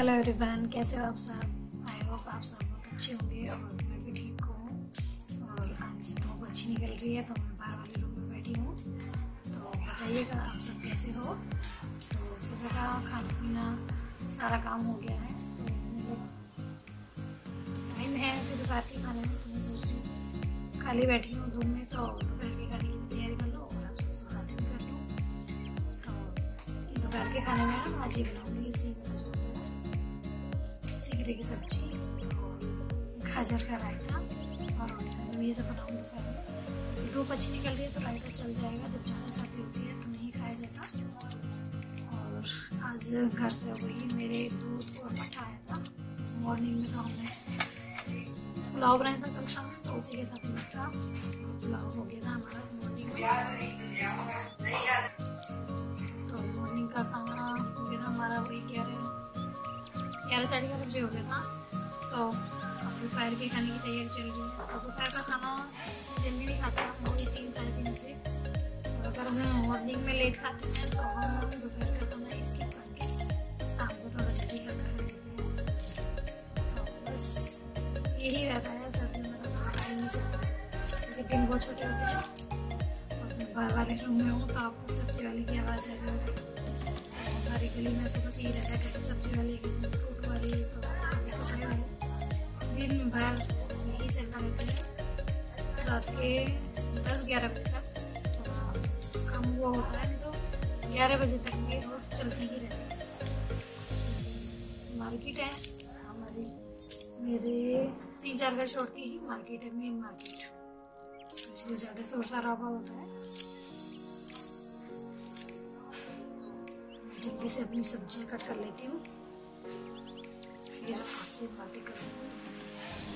Hello everyone कैसे हो आप सब? आई होप आप सब बहुत अच्छे होंगे और मैं भी ठीक हूँ। और आज धूप अच्छी निकल रही है तो मैं बाहर वाले रूम में बैठी हूँ। तो बताइएगा आप सब कैसे हो? तो सुबह का खाना पीना सारा काम हो गया है टाइम है फिर दोपहर के खाने में तो मैं सोच रही हूँ खाली बैठी हूँ धूप में तो दोपहर के खाने की तैयारी कर लो और आप सब खाते भी कर लो। तो दोपहर के खाने में ना आज ही बनाऊँगी इसी जो की सब्ज़ी गाजर का रायता और ये सब बनाऊँ दोपहर में धूप अच्छी निकल रही है तो रायता चल जाएगा जब ज़्यादा सर्दी होती है तो नहीं खाया जाता. और आज घर से वही मेरे दूध और मठा आया था. मॉर्निंग में हमने पुलाव बनाया था कल शाम. तो उसी के साथ मठा पुलाव हो गया था हमारा मॉर्निंग में. तो मॉर्निंग का खाना हो गया हमारा वही ग्यारह ग्यारह साढ़े ग्यारह बजे हो गया था। तो दोपहर के खाने की तैयारी चल रही है। तो दोपहर का खाना दस ग्यारह बजे तक। थोड़ा कम हुआ होता है तो ग्यारह बजे तक भी रोड चलती ही रहती है। मार्केट है, हमारी, मेरे तीन चार घर छोड़ के ही मार्केट है मेन मार्केट तो इसलिए ज़्यादा शोर शराबा होता है। जल्दी से अपनी सब्ज़ियाँ कट कर लेती हूँ। फिर आपसे बातें करूँ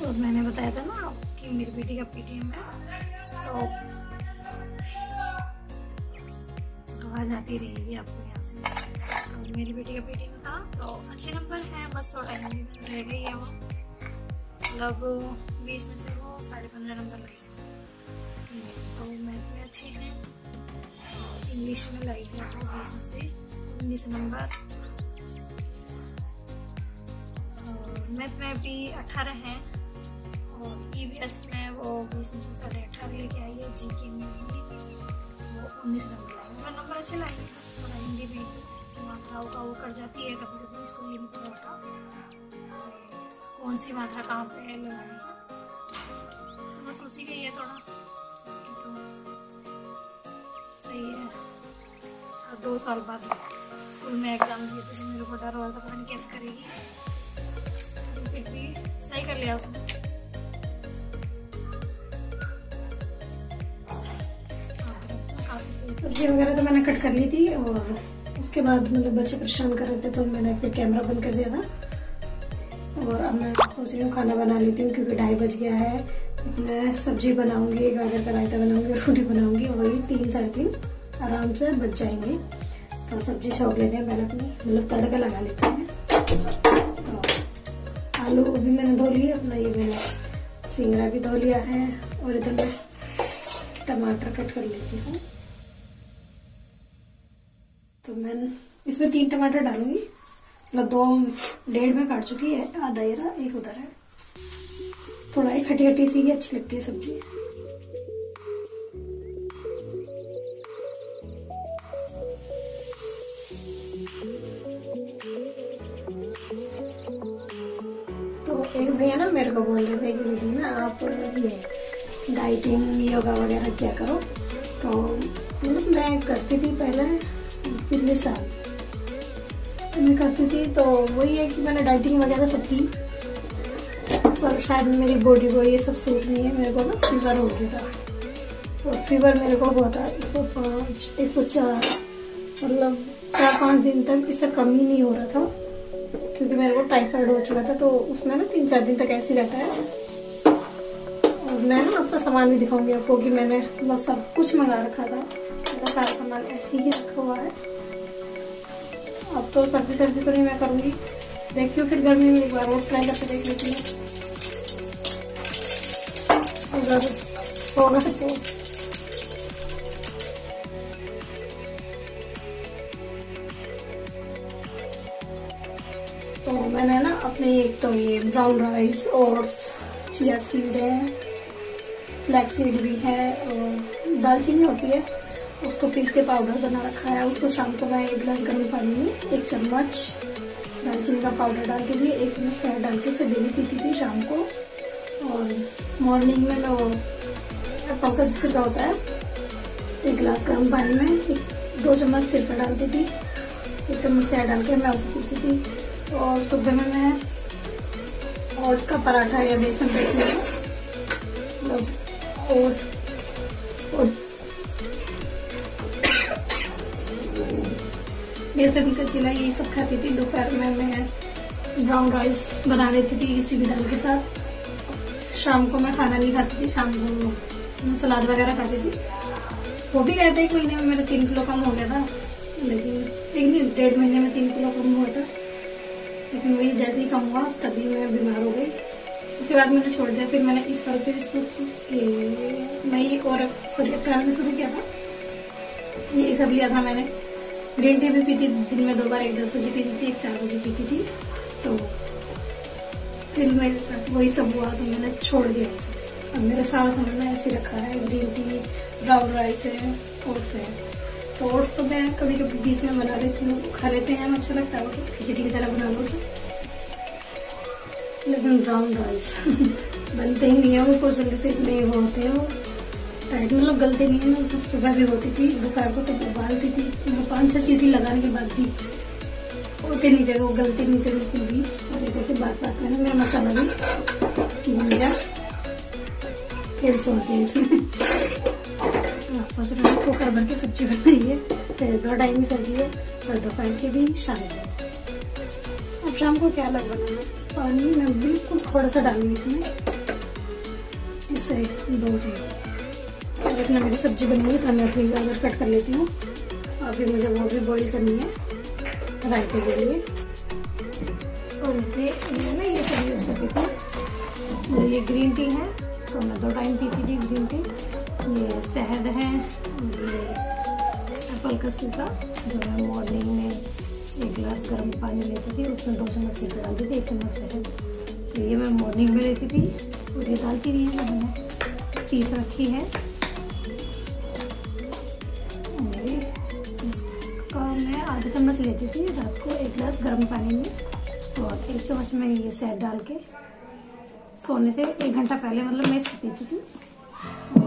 और मैंने बताया था ना कि मेरी बेटी का पीटीएम है तो आवाज़ आती रहेगी आपको यहाँ से। तो मेरी बेटी का पीटीएम था तो अच्छे नंबर हैं, बस थोड़ा रह गई है वो। मतलब बीस में से वो साढ़े पंद्रह नंबर लाए तो मैथ में अच्छे हैं। इंग्लिश में लाई है तो बीस में से, उन्नीस नंबर और मैथ में भी अठारह हैं। और ई में वो बीस में से साढ़े अठारह लेके आई है जी के में भी। वो उन्नीस नंबर लाए मतलब नंबर अच्छे लाए बस थोड़ा हिंदी भी मात्राओं का वो कर जाती है कभी कभी उसको ये नहीं होता कौन सी मात्रा कहाँ पे लगानी है। तो बस उसी का ही है थोड़ा तो सही है। और दो साल बाद स्कूल में एग्ज़ाम दिए थे मेरे को डर हो रहा था, पता नहीं कैसे करेगी। फिर भी सही कर लिया उसने। सब्ज़ी वगैरह तो मैंने कट कर ली थी और उसके बाद मतलब बच्चे परेशान कर रहे थे तो मैंने फिर कैमरा बंद कर दिया था। और अब मैं सोच रही हूँ खाना बना लेती हूँ क्योंकि ढाई बज गया है। मैं सब्ज़ी बनाऊँगी, गाजर का रायता बनाऊँगी रोटी बनाऊँगी वही तीन साढ़े तीन आराम से बच जाएँगे। तो सब्ज़ी छोड़ लेते हैं पहले अपनी मतलब तड़का लगा लेते हैं। तो आलू भी मैंने धो लिए, अपना ये मैंने सिंगरा भी धो लिया है और इधर मैं टमाटर कट कर लेती हूँ। मैं इसमें तीन टमाटर डालूँगी। मतलब दो डेढ़ में काट चुकी है, आधा रहा एक उधर है। थोड़ा ही खटी खटी सी ही अच्छी लगती है सब्ज़ी। तो एक भैया ना मेरे को बोल रहे थे कि दीदी ना आप ये डाइटिंग योगा वगैरह क्या करो। तो मतलब मैं करती थी पहले। पिछले साल। मैं करती थी तो वही है कि मैंने डाइटिंग वगैरह सब की। पर शायद मेरी बॉडी को ये सब सूट नहीं है। मेरे को ना फीवर हो गया था। और फीवर मेरे को हुआ था एक सौ पाँच, एक सौ चार मतलब चार पाँच दिन तक इससे कम ही नहीं हो रहा था। क्योंकि मेरे को टाइफाइड हो चुका था तो उसमें ना तीन चार दिन तक ऐसे रहता है। और मैं ना आपका सामान भी दिखाऊँगी आपको कि मैंने मतलब सब कुछ मंगा रखा था। मेरा सारा सामान ऐसे ही रखा हुआ है। अब तो सर्दी सर्दी तो नहीं मैं करूँगी। देखती हूँ फिर गर्मी में एक बार और ट्राई करके देख लेती हूँ। होगा तो तो मैंने ना अपने एक तो ये ब्राउन राइस और चिया सीड है ब्लैक सीड भी है और दालचीनी होती है। उसको पीस के पाउडर बना रखा है। उसको शाम को मैं एक गिलास गर्म पानी में एक चम्मच दालचीनी का पाउडर डाल के लिए एक चम्मच शहद डाल के उसे डेली पीती थी शाम को। और मॉर्निंग में वो एप्पल का जूस का होता है? एक गिलास गर्म पानी में दो चम्मच सिरका डालती थी। एक चम्मच शहद डाल के मैं उसे पीती थी। और सुबह में मैं ओट्स का पराठा या बेसन चीज़ मतलब ओट्स बेसन का चिला, यही सब खाती थी, दोपहर में मैं ब्राउन राइस बना लेती थी किसी भी दाल के साथ। शाम को मैं खाना नहीं खाती थी, शाम को सलाद वगैरह खाती थी। वो भी कहते एक महीने में मेरा तीन किलो कम हो गया था, लेकिन एक दिन डेढ़ महीने में तीन किलो कम हुआ था। लेकिन वही जैसे ही कम हुआ, तभी मैं बीमार हो गई। उसके बाद मैंने छोड़ दिया, फिर मैंने इस साल फिर मई और सूर्य में शुरू किया था। ये सब लिया था मैंने। ग्रीन टी भी पीती दिन में दो बार एक दस बजे पीती थी, एक चार बजे पीती थी तो फिर मेरे साथ, वही सब हुआ तो मैंने छोड़ दिया इसे अब मेरा सारा सामान में ऐसे रखा है ग्रीन टी ब्राउन राइस है ओट्स है। तो ओट्स तो मैं कभी कभी बीच में बना लेती हूँ, खा लेते हैं अच्छा लगता है खिचड़ी की तरह बना लो उसे। लेकिन ब्राउन राइस बनते ही नहीं है, वो कुछ जल्दी से नहीं होते हैं टाइट मतलब गलती नहीं है, मैं उसे सुबह भी होती थी, दोपहर को तो उबालती थी मैं पाँच छः सीटी लगाने के बाद भी होते नहीं थे, वो गलती नहीं थे, बिल्कुल भी। और एक ऐसे बात बात में मेरा मसाला भी बन गया। तेल छोड़ दिया इसमें। आप सोच रहे हैं, कुकर भर के सब्ज़ी बनाई है। तो दो टाइम की सब्ज़ी है, और दोपहर की भी शाम अब शाम को क्या अलग बनाना पानी मैं बिल्कुल थोड़ा सा डालूँगी इसमें। इससे दो चाहिए और अपना मेरी सब्ज़ी बनी है तो मैं अपनी गाजर कट कर लेती हूँ। और फिर मुझे वो भी बॉइल करनी है, रायते के लिए। और मैं ना, ये सब यूज़ करती थी। ये ग्रीन टी है तो मैं दो टाइम पीती थी ग्रीन टी ये शहद है ये एप्पल का सीखा, जो मैं मॉर्निंग में एक गिलास गर्म पानी लेती थी, उसमें दो चम्मच सीखा डालती थी, एक चम्मच शहद। तो ये मैं मॉर्निंग में लेती थी, और ये नहीं है, मैंने पीस रखी है। चम्मच लेती थी, रात को एक गिलास गर्म पानी में और एक चम्मच में ये सैड डाल के। सोने से एक घंटा पहले मतलब मैं इसको पीती थी।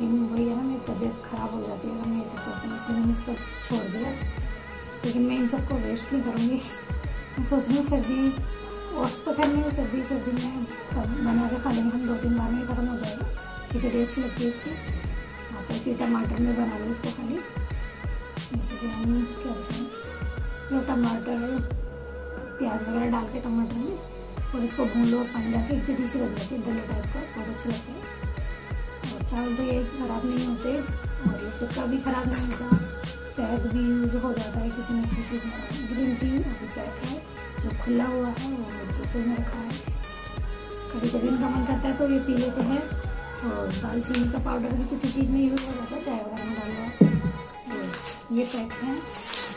लेकिन वही है ना, मेरी तबीयत ख़राब हो जाती है, अगर मैं ये सब करती हूँ, इसलिए मैंने सब छोड़ दिया। लेकिन मैं इन सबको वेस्ट नहीं करूँगी। मैं सोच रही हूँ सर्दी ओट्स तो खैर नहीं सर्दी सर्दी में बना के खा लेंगे, हम दो तीन बार में ख़त्म हो जाएगा। खिचड़ी अच्छी लगती है इसकी। आप ऐसे टमाटर में बना लो इसको खाली। जैसे कि हम क्या कहते हैं जो टमाटर, प्याज वगैरह डाल के टमाटर में, और इसको भून लो और पानी डाल के जल्दी सी बन जाती है दले टाइप का, बहुत अच्छा लगता है। चावल तो ये ख़राब नहीं होते और ये सिक्का भी ख़राब नहीं होता। शहद भी यूज़ हो जाता है किसी न किसी चीज़ में। ग्रीन टी अभी पैक है, जो खुला हुआ है वो दूसरे में रखा है। कभी कभी इनका मन करता है तो ये पी लेते हैं। और दालचीनी का पाउडर भी किसी चीज़ में यूज़ हो जाता है, चाय वगैरह में डाल हुआ ये पैक है।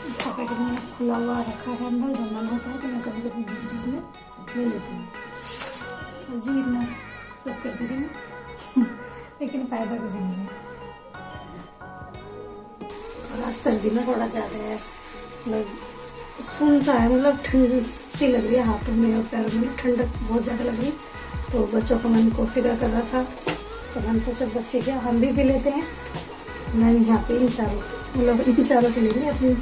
इसका पैकेट मैंने खुला हुआ रखा है अंदर, जब मन होता है तो मैं कभी कभी बीच बीच में ले लेती हूँ। जी इतना सब थी मैं लेकिन फ़ायदा कुछ नहीं है। और आज सर्दी में थोड़ा ज़्यादा है। मतलब सुन सा है मतलब ठंड सी लग रही है हाथों में और पैरों में। ठंडक बहुत ज़्यादा लग रही तो बच्चों को मैंने कॉफ़ी का कर रहा था। तो मैंने सोचा, बच्चे क्या, हम भी पी लेते हैं? मैं यहाँ पे इन चारों मतलब इन चारों के लिए अपनी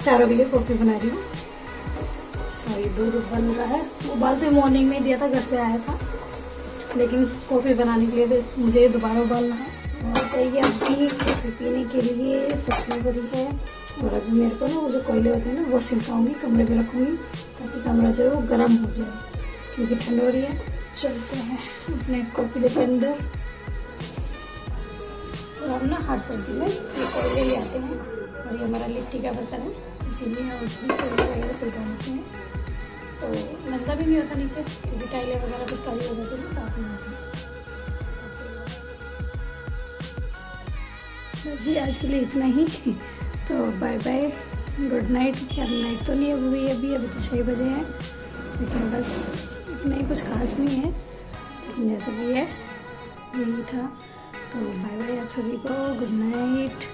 चारों के लिए कॉफ़ी बना रही हूँ। और ये दूध बन रहा है। उबाल तो मॉर्निंग में दिया था, घर से आया था। लेकिन कॉफ़ी बनाने के लिए तो मुझे दोबारा उबालना है। और चाहिए अभी कॉफ़ी पीने के लिए सब्ज़ी बड़ी है। और अभी मेरे को ना, वो जो कोयले होते हैं ना, वो सिलकाऊँगी, कमरे में रखूँगी, ताकि कमरा जो है वो गर्म हो जाए, क्योंकि ठंड हो रही है। चलते हैं अपने कॉफ़ी लेके अंदर। और हम ना हर सर्दी में ये कोयले ले आते हैं। और ये हमारा लिट्टी का बर्तन है, इसीलिए हम उसमें कोयले वगैरह सिलका लेते हैं। तो गंदा भी नहीं होता नीचे, क्योंकि टाइलें वगैरह भी काली हो जाती है साफ़ नहीं होती बस जी, आज के लिए इतना ही। तो बाय बाय गुड नाइट यार नाइट तो नहीं अभी अभी अभी तो छः बजे हैं। लेकिन बस इतना ही कुछ खास नहीं है। लेकिन जैसा भी है, यही था। तो बाय बाय आप सभी को गुड नाइट